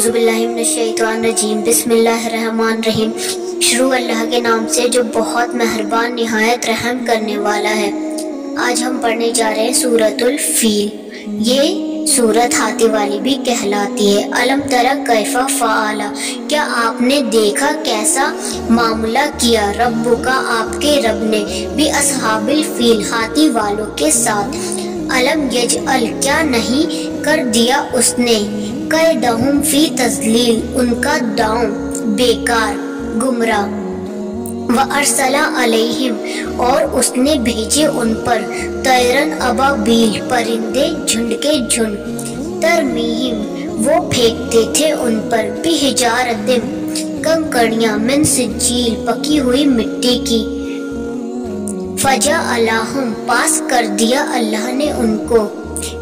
अज़बिल्लिनशैतवानरजीम बिस्मिल्लाहिर्रहमानिर्रहीम शुरू अल्लाह के नाम से जो बहुत मेहरबान, निहायत रहम करने वाला है। आज हम पढ़ने जा रहे हैं सूरतुल फील। ये सूरत हाथी वाली भी कहलाती है। अलम तरा कैफा फ़ाला। क्या आपने देखा कैसा मामला किया रब्बु का आपके रब ने? भी असहाबिल फील हाथी वालों के साथ। अलम यज अल क्या नहीं? कर दिया उसने। कर दहुम फ़ी तजलील, उनका दाऊ बेकार, गुमराह। व अरसला अलैहिम, और उसने भेजे उन पर, तैरन अबाबील परिंदे झुंड के झुंड। तरमीहिम वो फेंकते थे उन पर भी हिजारतिम कंकड़ियाँ मिन सिजील पकी हुई मिट्टी की। फजा अलाहम पास कर दिया अल्लाह ने उनको।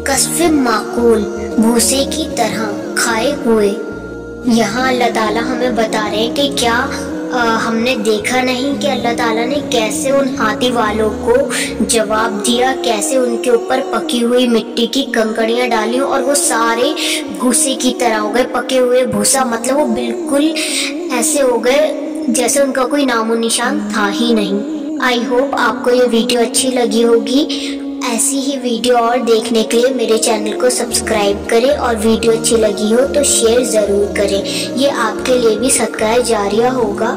कसफ माकूल भूसे की तरह खाए हुए। यहाँ अल्लाह ताला हमें बता रहे हैं कि क्या आ, हमने देखा नहीं कि अल्लाह ताला ने कैसे उन हाथी वालों को जवाब दिया कैसे उनके ऊपर पकी हुई मिट्टी की कंकड़ियाँ डाली और वो सारे भूसे की तरह हो गए पके हुए भूसा। मतलब वो बिल्कुल ऐसे हो गए जैसे उनका कोई नामो निशान था ही नहीं। आई होप आपको ये वीडियो अच्छी लगी होगी। ऐसी ही वीडियो और देखने के लिए मेरे चैनल को सब्सक्राइब करें और वीडियो अच्छी लगी हो तो शेयर ज़रूर करें। ये आपके लिए भी सदका जारिया होगा।